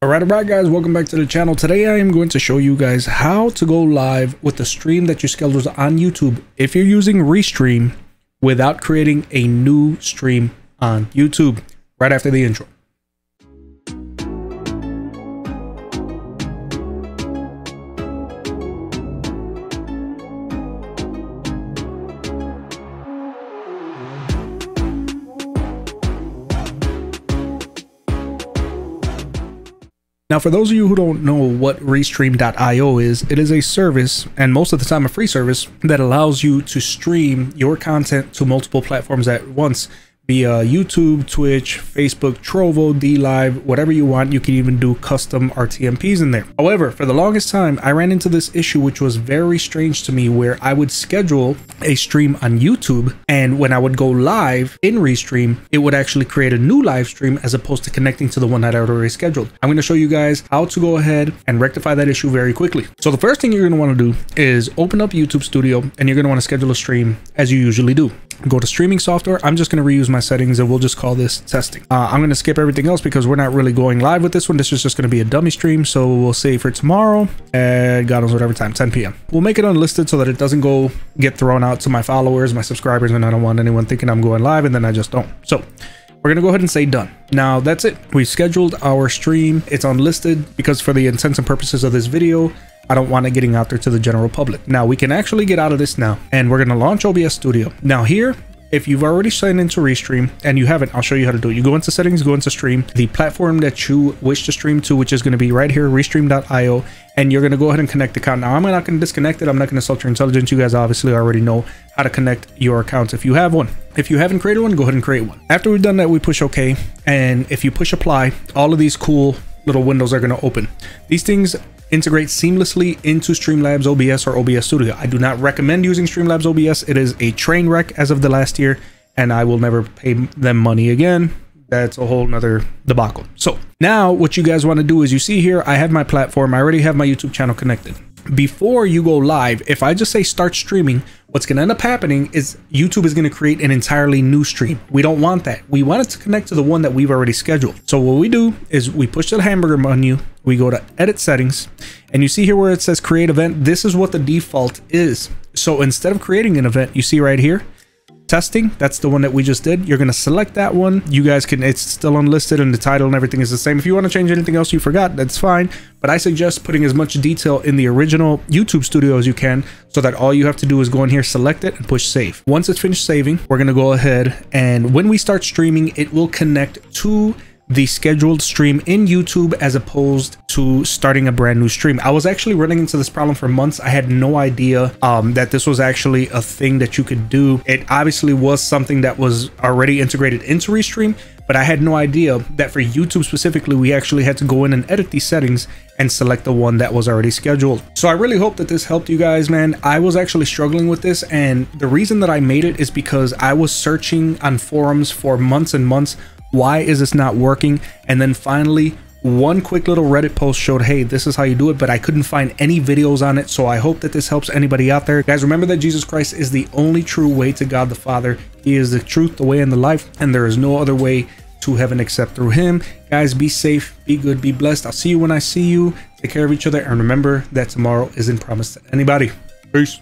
Alright, alright guys, welcome back to the channel. Today I am going to show you guys how to go live with the stream that you scheduled on YouTube if you're using Restream without creating a new stream on YouTube right after the intro. Now, for those of you who don't know what Restream.io is, it is a service, and most of the time a free service, that allows you to stream your content to multiple platforms at once via YouTube, Twitch, Facebook, Trovo, DLive, whatever you want. You can even do custom RTMPs in there. However, for the longest time, I ran into this issue, which was very strange to me, where I would schedule a stream on YouTube, and when I would go live in Restream, it would actually create a new live stream as opposed to connecting to the one that I had already scheduled. I'm going to show you guys how to go ahead and rectify that issue very quickly. So the first thing you're going to want to do is open up YouTube Studio, and you're going to want to schedule a stream as you usually do go to streaming software. I'm just going to reuse my settings and we'll just call this testing. Uh, I'm going to skip everything else because we're not really going live with this one. This is just going to be a dummy stream. So we'll save for tomorrow and God knows whatever time, 10 p.m. We'll make it unlisted so that it doesn't go get thrown out to my followers, my subscribers, and I don't want anyone thinking I'm going live and then I just don't. So we're gonna go ahead and say done. Now that's it. We scheduled our stream. It's unlisted because for the intents and purposes of this video, I don't want it getting out there to the general public. Now we can actually get out of this now and we're going to launch OBS Studio. Now here, if you've already signed into Restream and you haven't, I'll show you how to do it. You go into settings, go into stream, the platform that you wish to stream to, which is going to be right here, restream.io, and you're going to go ahead and connect the account. Now, I'm not going to disconnect it. I'm not going to insult your intelligence. You guys obviously already know how to connect your accounts if you have one. If you haven't created one, go ahead and create one. After we've done that, we push OK. And if you push apply, all of these cool little windows are going to open. These things integrate seamlessly into Streamlabs OBS or OBS Studio. I do not recommend using Streamlabs OBS. It is a train wreck as of the last year, and I will never pay them money again. That's a whole nother debacle. So now what you guys want to do is you see here, I have my platform. I already have my YouTube channel connected before you go live, if I just say start streaming, what's going to end up happening is YouTube is going to create an entirely new stream. We don't want that. We want it to connect to the one that we've already scheduled. So what we do is we push the hamburger menu, we go to edit settings, and you see here where it says create event, this is what the default is. So instead of creating an event, you see right here, testing. That's the one that we just did. You're going to select that one. You guys can it's still unlisted and the title and everything is the same. If you want to change anything else you forgot that's fine. But i suggest putting as much detail in the original youtube studio as you can so that all you have to do is go in here select it and push save. Once it's finished saving we're going to go ahead and when we start streaming it will connect to the scheduled stream in YouTube as opposed to starting a brand new stream. I was actually running into this problem for months. I had no idea um, that this was actually a thing that you could do. It obviously was something that was already integrated into Restream, but I had no idea that for YouTube specifically, we actually had to go in and edit these settings and select the one that was already scheduled. So I really hope that this helped you guys, man. I was actually struggling with this, and the reason that I made it is because I was searching on forums for months and months why is this not working? And then finally, one quick little Reddit post showed, hey, this is how you do it, but I couldn't find any videos on it. So I hope that this helps anybody out there. Guys, remember that Jesus Christ is the only true way to God the Father. He is the truth, the way, and the life, and there is no other way to heaven except through him. Guys, be safe, be good, be blessed. I'll see you when I see you. Take care of each other, and remember that tomorrow isn't promised to anybody. Peace.